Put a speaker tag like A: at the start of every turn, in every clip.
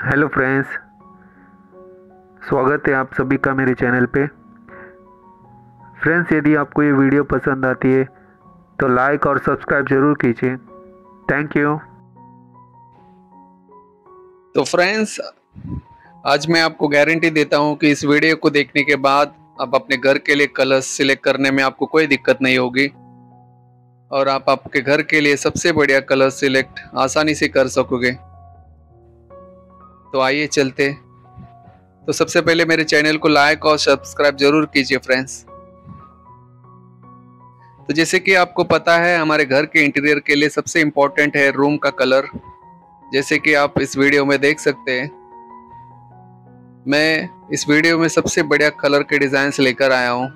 A: Hello friends स्वागत है आप सभी का मेरे चैनल पे। फ्रेंड्स यदि आपको ये वीडियो पसंद आती है तो लाइक और सब्सक्राइब ज़रूर कीजिए। थैंक यू
B: तो फ्रेंड्स आज मैं आपको गारंटी देता हूँ कि इस वीडियो को देखने के बाद आप अपने घर के लिए कलर्स सिलेक्ट करने में आपको कोई दिक्कत नहीं होगी। और आप आपके घर के लिए सबसे बढ़िया कलर सिलेक्ट आसानी से कर सकोगे। तो आइए चलते। तो सबसे पहले मेरे चैनल को लाइक और सब्सक्राइब ज़रूर कीजिए फ्रेंड्स। तो जैसे कि आपको पता है, हमारे घर के इंटीरियर के लिए सबसे इम्पोर्टेंट है रूम का कलर। जैसे कि आप इस वीडियो में देख सकते हैं। मैं इस वीडियो में सबसे बढ़िया कलर के डिज़ाइन लेकर आया हूँ।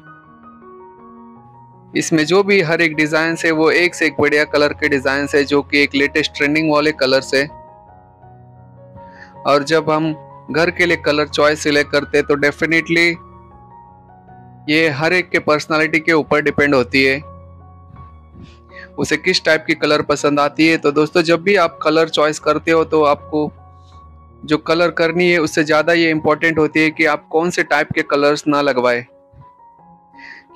B: इसमें जो भी हर एक डिज़ाइन है, वो एक से एक बढ़िया कलर के डिज़ाइन है, जो कि एक लेटेस्ट ट्रेंडिंग वाले कलर है। और जब हम घर के लिए कलर चॉइस सिलेक्ट करते हैं तो डेफिनेटली ये हर एक के पर्सनालिटी के ऊपर डिपेंड होती है। उसे किस टाइप की कलर पसंद आती है? तो दोस्तों, जब भी आप कलर चॉइस करते हो तो आपको जो कलर करनी है, उससे ज़्यादा ये इम्पोर्टेंट होती है कि आप कौन से टाइप के कलर्स ना लगवाए।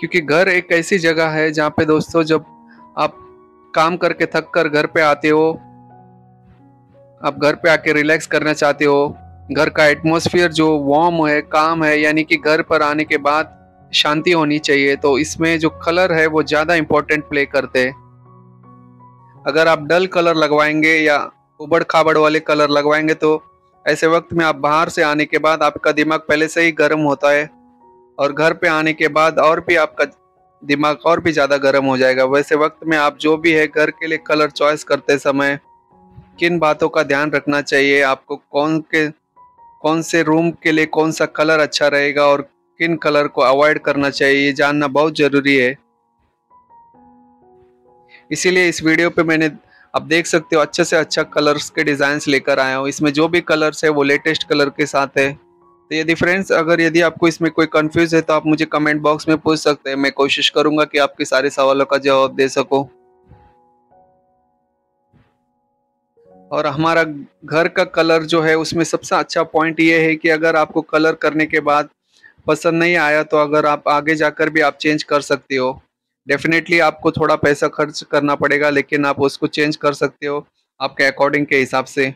B: क्योंकि घर एक ऐसी जगह है जहाँ पे दोस्तों, जब आप काम करके थक कर घर पे आते हो आप घर पे आके रिलैक्स करना चाहते हो, घर का एटमोसफियर जो वार्म है काम है, यानी कि घर पर आने के बाद शांति होनी चाहिए तो इसमें जो कलर है वो ज़्यादा इम्पोर्टेंट प्ले करते हैं। अगर आप डल कलर लगवाएँगे या उबड़ खाबड़ वाले कलर लगवाएँगे तो ऐसे वक्त में आप बाहर से आने के बाद आपका दिमाग पहले से ही गर्म होता है, और घर पे आने के बाद और भी आपका दिमाग और भी ज़्यादा गर्म हो जाएगा। वैसे वक्त में आप जो भी है, घर के लिए कलर चॉइस करते समय किन बातों का ध्यान रखना चाहिए? आपको कौन के, कौन से रूम के लिए कौन सा कलर अच्छा रहेगा और किन कलर को अवॉइड करना चाहिए? ये जानना बहुत ज़रूरी है। इसीलिए इस वीडियो पे मैंने, आप देख सकते हो, अच्छे से अच्छा कलर्स के डिज़ाइंस लेकर आया हूँ। इसमें जो भी कलर्स है, वो लेटेस्ट कलर के साथ है। तो यदि फ्रेंड्स अगर यदि आपको इसमें कोई कंफ्यूज है तो आप मुझे कमेंट बॉक्स में पूछ सकते हैं। मैं कोशिश करूँगा कि आपके सारे सवालों का जवाब दे सकूँ। और हमारा घर का कलर जो है उसमें सबसे अच्छा पॉइंट ये है कि अगर आपको कलर करने के बाद पसंद नहीं आया तो अगर आप आगे जाकर भी आप चेंज कर सकते हो। डेफिनेटली आपको थोड़ा पैसा खर्च करना पड़ेगा, लेकिन आप उसको चेंज कर सकते हो आपके अकॉर्डिंग के हिसाब से।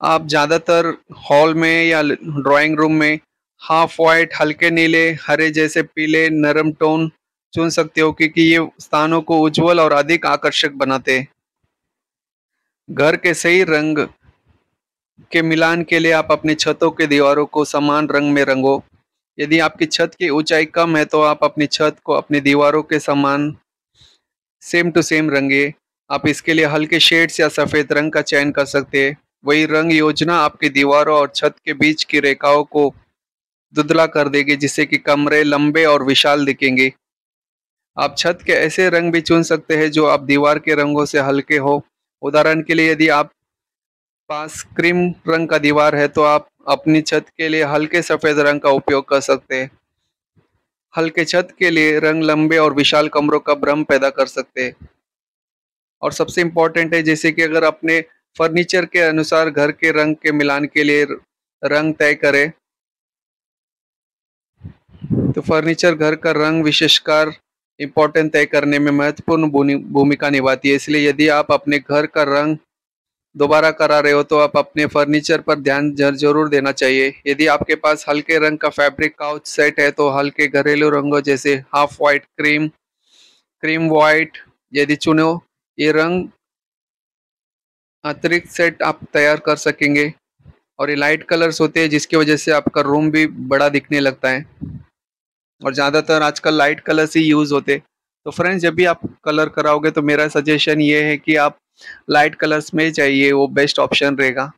B: आप ज़्यादातर हॉल में या ड्राइंग रूम में हाफ़ वाइट हल्के नीले, हरे जैसे पीले, नरम टोन चुन सकते हो क्योंकि ये स्थानों को उज्जवल और अधिक आकर्षक बनाते हैं। घर के सही रंग के मिलान के लिए आप अपनी छतों के दीवारों को समान रंग में रंगो। यदि आपकी छत की ऊंचाई कम है तो आप अपनी छत को अपनी दीवारों के समान सेम टू सेम रंगे। आप इसके लिए हल्के शेड्स या सफ़ेद रंग का चयन कर सकते हैं। वही रंग योजना आपकी दीवारों और छत के बीच की रेखाओं को दुधला कर देगी, जिससे कि कमरे लंबे और विशाल दिखेंगे। आप छत के ऐसे रंग भी चुन सकते हैं जो आप दीवार के रंगों से हल्के हो। उदाहरण के लिए यदि आप पास क्रीम रंग का दीवार है तो आप अपनी छत के लिए हल्के सफ़ेद रंग का उपयोग कर सकते हैं। हल्के छत के लिए रंग लंबे और विशाल कमरों का भ्रम पैदा कर सकते हैं। और सबसे इम्पोर्टेंट है, जैसे कि अगर अपने फर्नीचर के अनुसार घर के रंग के मिलान के लिए रंग तय करें तो फर्नीचर घर का रंग विशेषकर इम्पोर्टेंट तय करने में महत्वपूर्ण भूमिका निभाती है। इसलिए यदि आप अपने घर का रंग दोबारा करा रहे हो तो आप अपने फर्नीचर पर ध्यान ज़रूर देना चाहिए। यदि आपके पास हल्के रंग का फैब्रिक काउच सेट है तो हल्के घरेलू रंगों जैसे half white cream cream white यदि चुनो ये रंग अतिरिक्त सेट आप तैयार कर सकेंगे। और ये लाइट कलर्स होते हैं, जिसकी वजह से आपका रूम भी बड़ा दिखने लगता है। और ज़्यादातर आजकल लाइट कलर्स ही यूज़ होते। तो फ्रेंड्स जब भी आप कलर कराओगे तो मेरा सजेशन ये है कि आप लाइट कलर्स में चाहिए वो बेस्ट ऑप्शन रहेगा।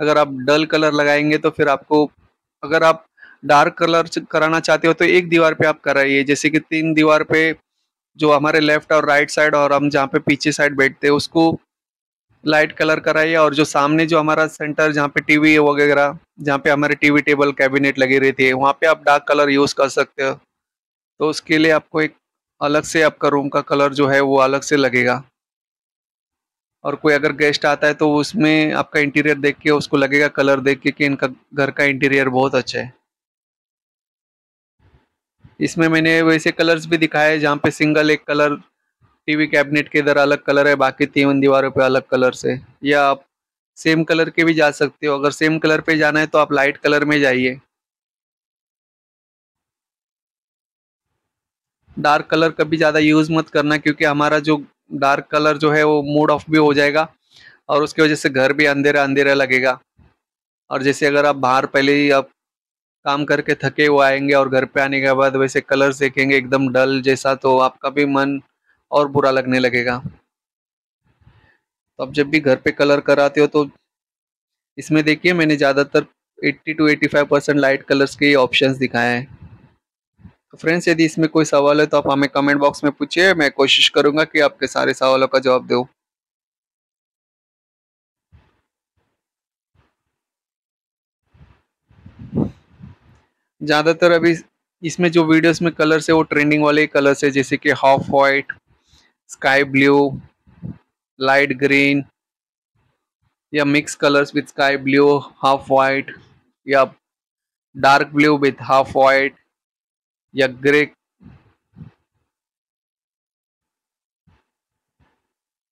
B: अगर आप डल कलर लगाएँगे तो फिर आपको, अगर आप डार्क कलर कराना चाहते हो तो एक दीवार पे आप कराइए। जैसे कि तीन दीवार पे जो हमारे लेफ़्ट और राइट साइड और हम जहाँ पे पीछे साइड बैठते हैं, उसको लाइट कलर कराइए और जो सामने जो हमारा सेंटर जहाँ पे टीवी वगैरह, जहाँ पे हमारे टीवी टेबल कैबिनेट लगी रहती है, वहाँ पे आप डार्क कलर यूज़ कर सकते हो। तो उसके लिए आपको एक अलग से आपका रूम का कलर जो है वो अलग से लगेगा। और कोई अगर गेस्ट आता है तो उसमें आपका इंटीरियर देख के, उसको लगेगा कलर देख के कि इनका घर का इंटीरियर बहुत अच्छा है। इसमें मैंने वैसे कलर्स भी दिखाए जहाँ पे सिंगल एक कलर टीवी कैबिनेट के इधर अलग कलर है, बाकी तीन दीवारों पे अलग कलर से। या आप सेम कलर के भी जा सकते हो। अगर सेम कलर पे जाना है तो आप लाइट कलर में जाइए। डार्क कलर कभी ज़्यादा यूज़ मत करना, क्योंकि हमारा जो डार्क कलर जो है, वो मूड ऑफ़ भी हो जाएगा और उसकी वजह से घर भी अंधेरा अंधेरा लगेगा। और जैसे अगर आप बाहर पहले ही आप काम करके थके हुए आएँगे और घर पे आने के बाद वैसे कलर्स देखेंगे, एकदम डल जैसा तो आपका भी मन और बुरा लगने लगेगा। तो आप जब भी घर पे कलर कराते हो तो इसमें देखिए मैंने ज़्यादातर 80 टू 85 परसेंट लाइट कलर्स के ऑप्शंस दिखाए हैं। तो फ्रेंड्स यदि इसमें कोई सवाल है तो आप हमें कमेंट बॉक्स में पूछिए, मैं कोशिश करूँगा कि आपके सारे सवालों का जवाब दो। ज़्यादातर अभी इसमें जो वीडियोस में कलर्स है वो ट्रेंडिंग वाले कलर्स है, जैसे कि half white sky blue light green या mix colours with sky blue half white या dark blue with half white या ग्रे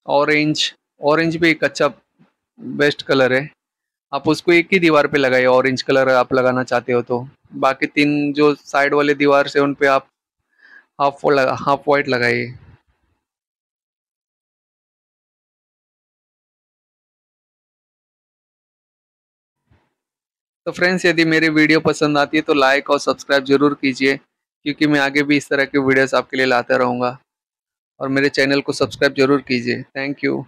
B: ऑरेंज ऑरेंज भी एक अच्छा बेस्ट कलर है। आप उसको एक ही दीवार पे लगाइए ऑरेंज कलर आप लगाना चाहते हो तो। बाकी तीन जो साइड वाले दीवार से उन पे आप हाफ़ हाफ़ वाइट लगाइए। तो फ्रेंड्स यदि मेरी वीडियो पसंद आती है तो लाइक और सब्सक्राइब ज़रूर कीजिए, क्योंकि मैं आगे भी इस तरह के वीडियोस आपके लिए लाता रहूँगा। और मेरे चैनल को सब्सक्राइब ज़रूर कीजिए। Thank you